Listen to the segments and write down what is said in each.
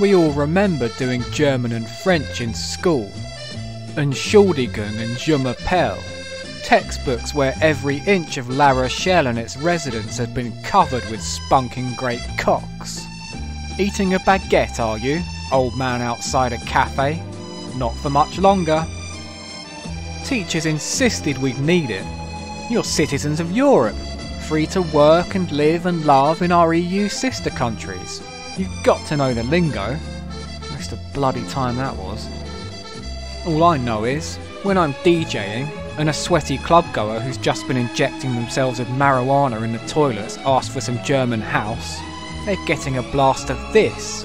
We all remember doing German and French in school. Entschuldigung and Je m'appelle. Textbooks where every inch of La Rochelle and its residents had been covered with spunking great cocks. Eating a baguette, are you, old man outside a cafe? Not for much longer. Teachers insisted we'd need it. You're citizens of Europe, free to work and live and love in our EU sister countries. You've got to know the lingo. Most a bloody time that was. All I know is, when I'm DJing, and a sweaty clubgoer who's just been injecting themselves with marijuana in the toilets asks for some German house, they're getting a blast of this.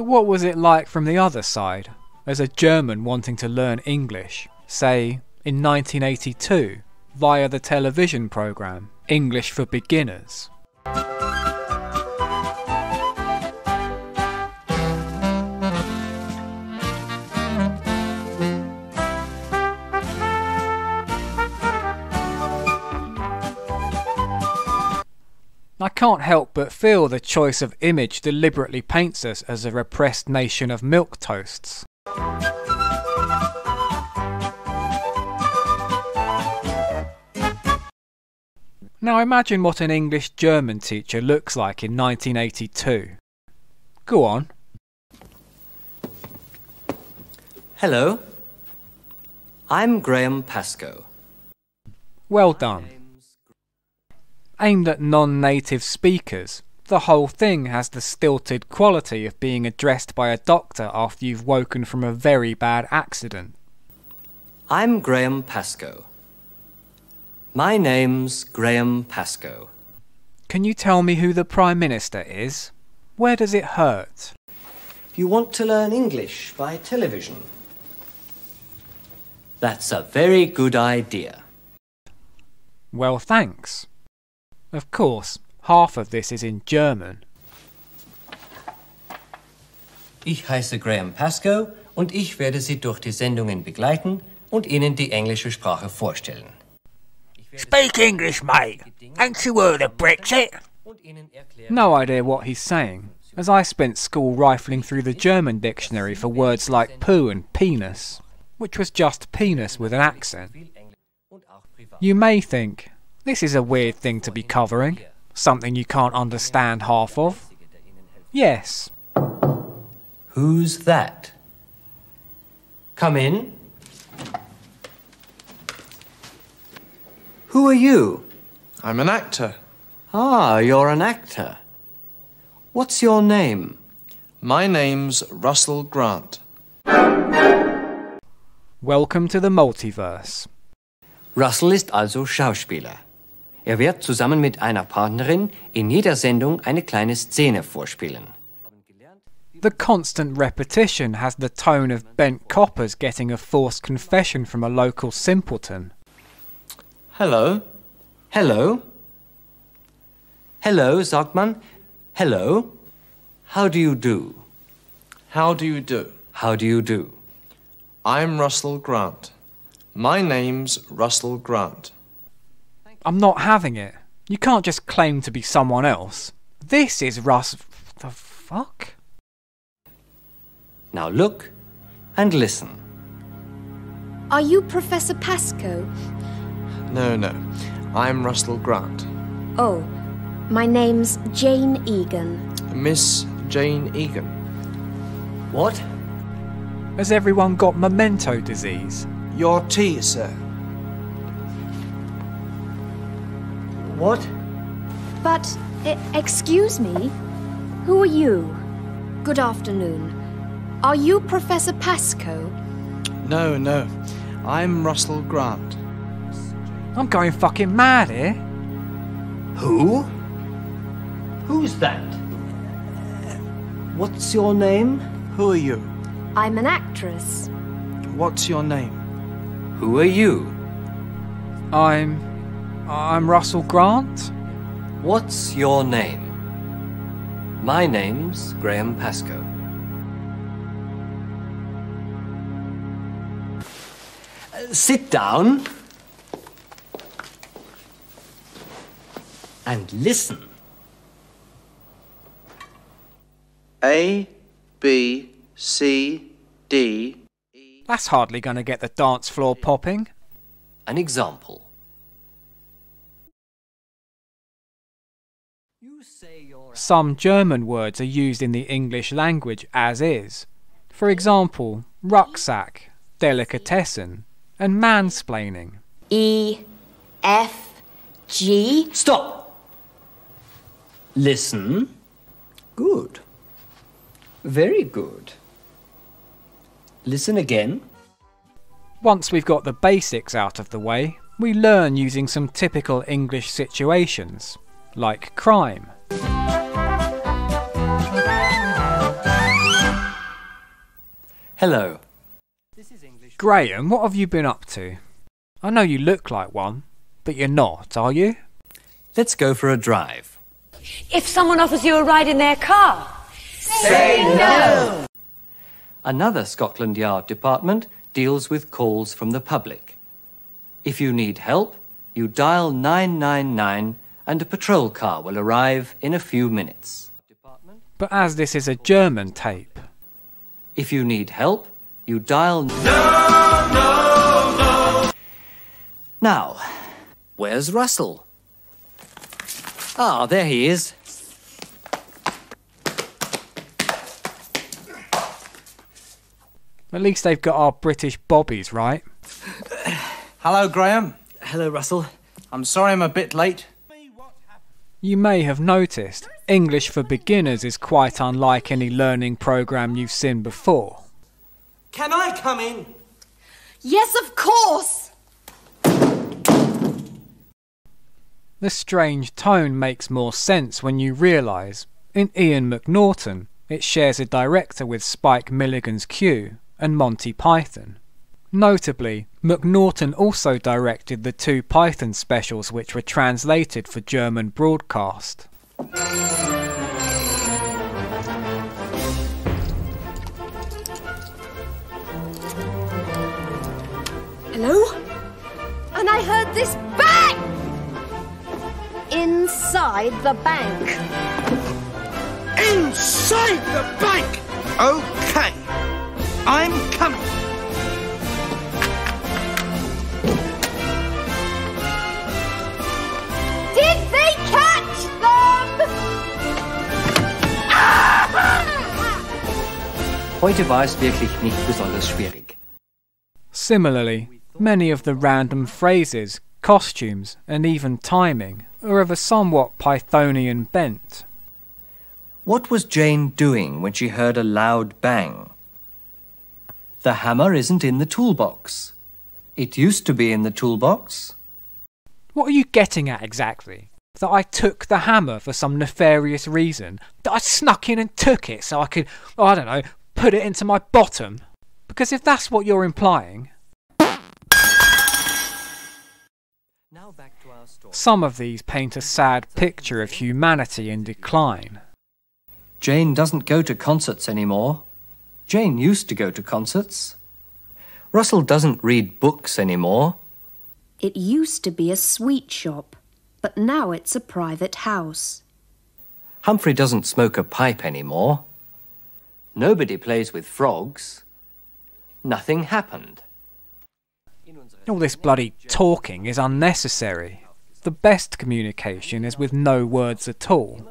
But what was it like from the other side, as a German wanting to learn English, say, in 1982, via the television programme English for Beginners? I can't help but feel the choice of image deliberately paints us as a repressed nation of milk toasts. Now imagine what an English German teacher looks like in 1982. Go on. Hello. I'm Graham Pascoe. Well done. Aimed at non native speakers, the whole thing has the stilted quality of being addressed by a doctor after you've woken from a very bad accident. I'm Graham Pascoe. My name's Graham Pascoe. Can you tell me who the Prime Minister is? Where does it hurt? You want to learn English by television? That's a very good idea. Well, thanks. Of course, half of this is in German. Ich heiße Graham Pascoe und ich werde Sie durch die Sendungen begleiten und Ihnen die englische Sprache vorstellen. Speak English, mate. Ain't you heard of Brexit? Und Ihnen erklären, No idea what he's saying, as I spent school rifling through the German dictionary for words like poo and penis, which was just penis with an accent. viel Englisch und auch privat. You may think, this is a weird thing to be covering, something you can't understand half of. Yes, Who's that? Come in. Who are you? I'm an actor. Ah, you're an actor. What's your name? My name's Russell Grant. welcome to the multiverse. Russell ist also Schauspieler. Er wird zusammen mit einer Partnerin in jeder Sendung eine kleine Szene vorspielen. The constant repetition has the tone of bent coppers getting a forced confession from a local simpleton. Hello. Hello? Hello, sagt man. Hello? How do you do? How do you do? How do you do? I'm Russell Grant. My name's Russell Grant. I'm not having it. You can't just claim to be someone else. This is Russ. The fuck? Now look and listen. Are you Professor Pascoe? No, no. I'm Russell Grant. Oh, my name's Jane Egan. Miss Jane Egan. What? Has everyone got memento disease? Your tea, sir. What? But, excuse me, who are you? Good afternoon. Are you Professor Pascoe? No, no. I'm Russell Grant. I'm going fucking mad here. Who? Who's that? What's your name? Who are you? I'm an actress. What's your name? Who are you? I'm. I'm Russell Grant. What's your name? My name's Graham Pascoe. Uh, sit down and listen. A, B, C, D. That's hardly going to get the dance floor popping. An example. Some German words are used in the English language as is. For example, rucksack, delicatessen, and mansplaining. E, F, G. Stop! Listen. Good. Very good. Listen again. Once we've got the basics out of the way, we learn using some typical English situations, like crime. Hello. Graham, what have you been up to? I know you look like one, but you're not, are you? Let's go for a drive. If someone offers you a ride in their car, say no. Another Scotland Yard department deals with calls from the public. If you need help, you dial 999 and a patrol car will arrive in a few minutes. But as this is a German tape, If you need help, you dial. No, no, no! Now, where's Russell? Ah, there he is. at least they've got our British bobbies right. Hello, Graham. Hello, Russell. I'm sorry I'm a bit late. You may have noticed, English for beginners is quite unlike any learning program you've seen before. Can I come in? Yes, of course! The strange tone makes more sense when you realise, in Ian McNaughton, it shares a director with Spike Milligan's Q and Monty Python. Notably, McNaughton also directed the two Python specials which were translated for German broadcast. Hello? And I heard this bang! Inside the bank. Inside the bank! Okay. I'm coming. Heute war es wirklich nicht besonders schwierig. Similarly, many of the random phrases, costumes, and even timing are of a somewhat Pythonian bent. What was Jane doing when she heard a loud bang? The hammer isn't in the toolbox. It used to be in the toolbox. What are you getting at exactly? That I took the hammer for some nefarious reason? That I snuck in and took it so I could, oh, I don't know, put it into my bottom? Because if that's what you're implying, Now back to our story. some of these paint a sad picture of humanity in decline. Jane doesn't go to concerts anymore. Jane used to go to concerts. Russell doesn't read books anymore. It used to be a sweet shop, but now it's a private house. Humphrey doesn't smoke a pipe anymore. Nobody plays with frogs. Nothing happened. All this bloody talking is unnecessary. The best communication is with no words at all.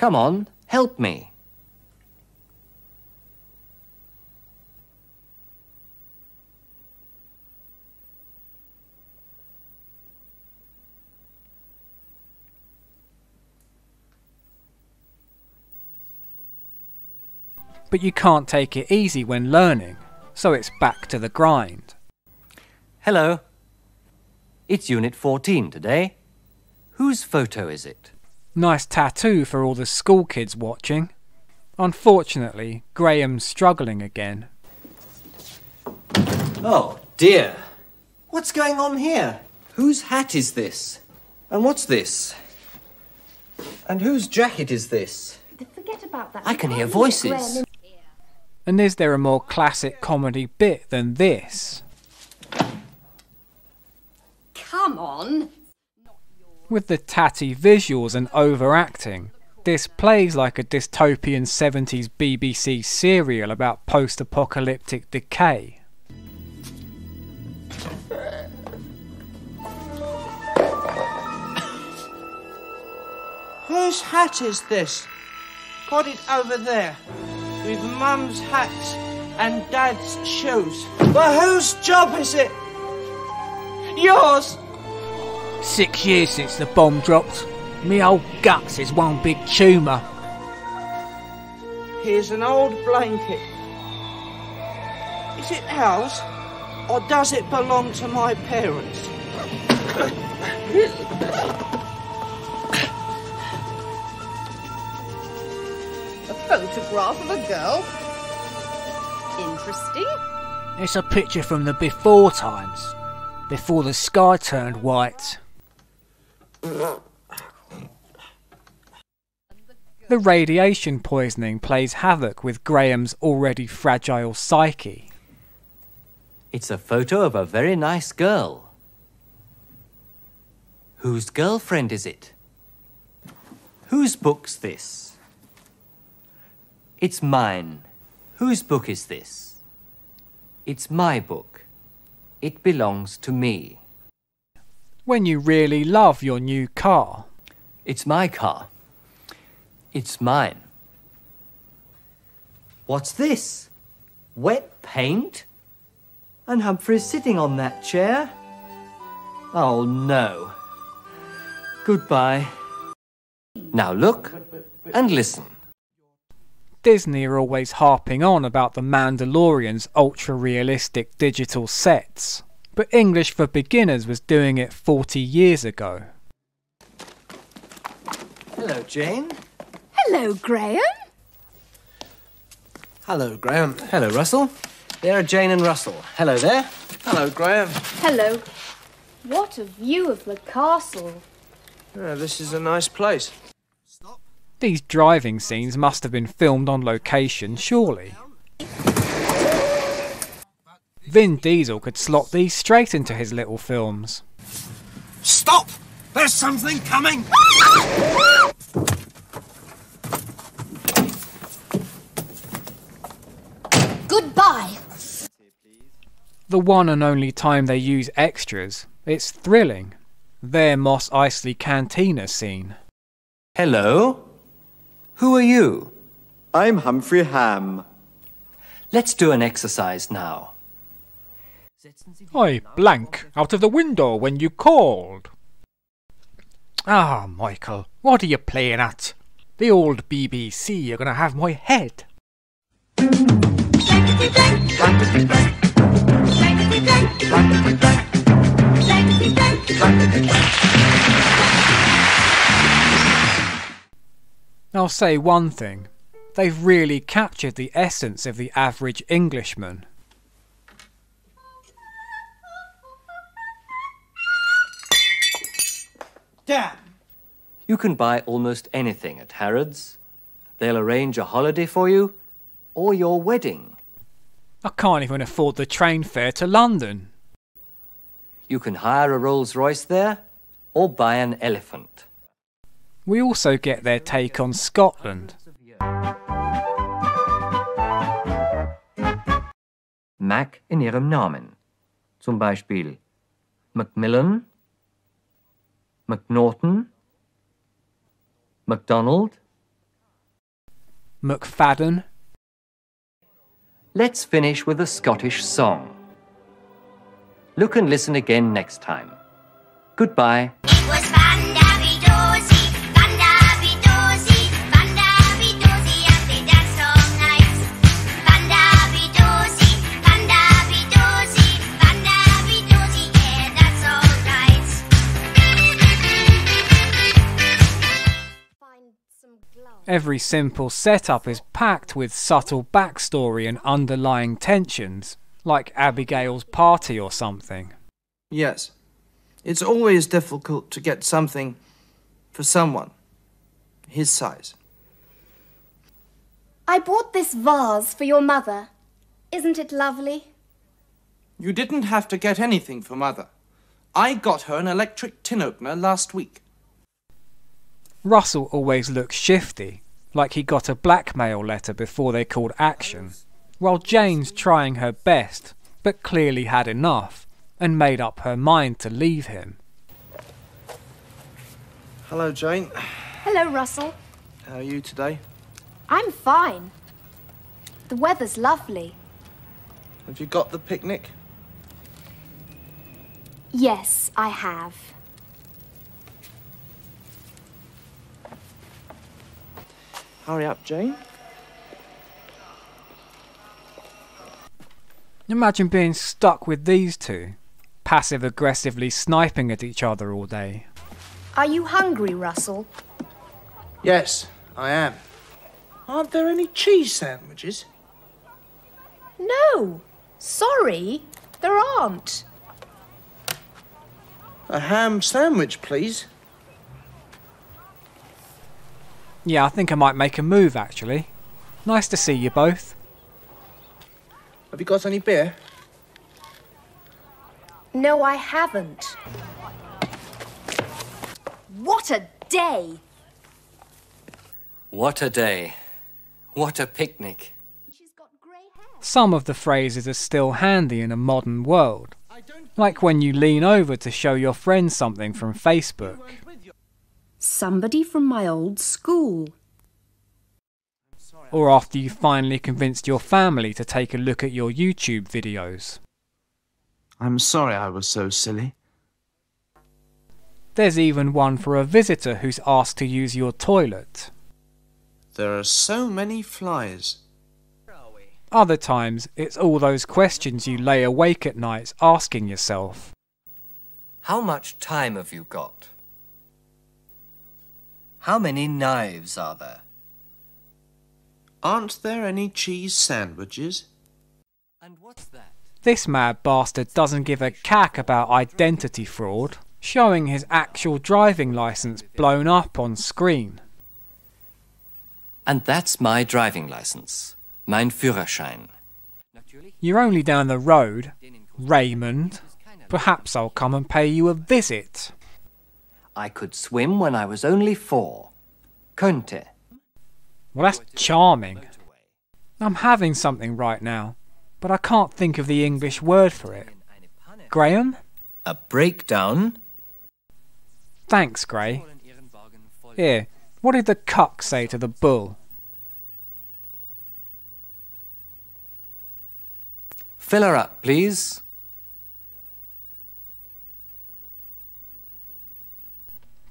Come on, help me. But you can't take it easy when learning, so it's back to the grind. Hello. It's Unit 14 today. Whose photo is it? Nice tattoo for all the school kids watching. Unfortunately, Graham's struggling again. Oh, dear. What's going on here? Whose hat is this? And what's this? And whose jacket is this? Forget about that. I can hear voices. And is there a more classic comedy bit than this? Come on. With the tatty visuals and overacting, this plays like a dystopian 70s BBC serial about post apocalyptic decay. Whose hat is this? Put it over there. With Mum's hats and Dad's shoes. But whose job is it? Yours! Six years since the bomb dropped. Me old guts is one big tumour. Here's an old blanket. Is it ours? Or does it belong to my parents? A photograph of a girl? Interesting. It's a picture from the before times, before the sky turned white. Radiation poisoning plays havoc with Graham's already fragile psyche. It's a photo of a very nice girl. Whose girlfriend is it? Whose book's this? It's mine. Whose book is this? It's my book. It belongs to me. When you really love your new car. It's my car. It's mine. What's this? Wet paint? And Humphrey's sitting on that chair? Oh no. Goodbye. Now look and listen. Disney are always harping on about the Mandalorian's ultra realistic digital sets, but English for Beginners was doing it 40 years ago. Hello, Jane. Hello, Graham. Hello, Graham. Hello, Russell. There are Jane and Russell. Hello there. Hello, Graham. Hello. What a view of the castle. Yeah, this is a nice place. Stop. These driving scenes must have been filmed on location, surely. Vin Diesel could slot these straight into his little films. Stop! There's something coming! Ah! Ah! Goodbye. The one and only time they use extras, it's thrilling. Their Mos Eisley Cantina scene. Hello. Who are you? I'm Humphrey Ham. Let's do an exercise now. I blank out of the window when you called. Ah, Michael, what are you playing at? The old BBC are going to have my head. I'll say one thing. They've really captured the essence of the average Englishman. Dad! You can buy almost anything at Harrods. They'll arrange a holiday for you or your wedding. I can't even afford the train fare to London. You can hire a Rolls Royce there or buy an elephant. We also get their take on Scotland. Mac in ihrem Namen. Zum Beispiel Macmillan, McNaughton, MacDonald. McFadden. Let's finish with a Scottish song. Look and listen again next time. Goodbye. Every simple setup is packed with subtle backstory and underlying tensions, like Abigail's party or something. Yes. It's always difficult to get something for someone his size. I bought this vase for your mother. Isn't it lovely? You didn't have to get anything for Mother. I got her an electric tin opener last week. Russell always looks shifty, like he got a blackmail letter before they called action, while Jane's trying her best, but clearly had enough, and made up her mind to leave him. Hello, Jane. Hello, Russell. How are you today? I'm fine. The weather's lovely. Have you got the picnic? Yes, I have. Hurry up, Jane. Imagine being stuck with these two, passive aggressively sniping at each other all day. Are you hungry, Russell? Yes, I am. Aren't there any cheese sandwiches? No. Sorry, there aren't. A ham sandwich, please. Yeah, I think I might make a move actually. Nice to see you both. Have you got any beer? No, I haven't. What a day! What a day. What a picnic. Some of the phrases are still handy in a modern world, like when you lean over to show your friend something from Facebook. Somebody from my old school. Or after you finally convinced your family to take a look at your YouTube videos. I'm sorry I was so silly. There's even one for a visitor who's asked to use your toilet. There are so many flies. Other times, it's all those questions you lay awake at nights asking yourself. How much time have you got? How many knives are there? Aren't there any cheese sandwiches? And what's that? This mad bastard doesn't give a cack about identity fraud, showing his actual driving license blown up on screen. And that's my driving license. Mein Führerschein. You're only down the road, Raymond. Perhaps I'll come and pay you a visit. I could swim when I was only four. Könnte. Well, that's charming. I'm having something right now, but I can't think of the English word for it. Graham? A breakdown? Thanks, Gray. Here, what did the cuck say to the bull? Fill her up, please.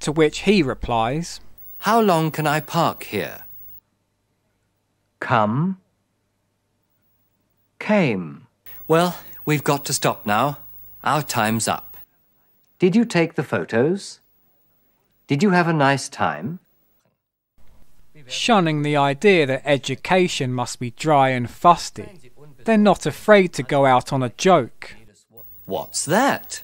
To which he replies, How long can I park here? Come. Came. Well, we've got to stop now. Our time's up. Did you take the photos? Did you have a nice time? shunning the idea that education must be dry and fusty. They're not afraid to go out on a joke. What's that?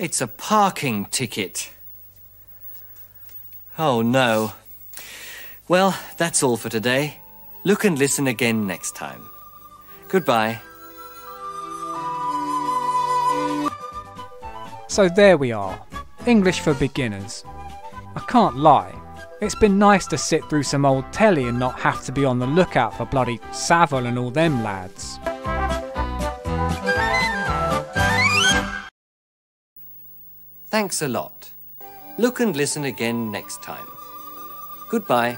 It's a parking ticket. Oh no. Well, that's all for today. Look and listen again next time. Goodbye. So there we are. English for beginners. I can't lie. It's been nice to sit through some old telly and not have to be on the lookout for bloody Savile and all them lads. Thanks a lot. Look and listen again next time. Goodbye.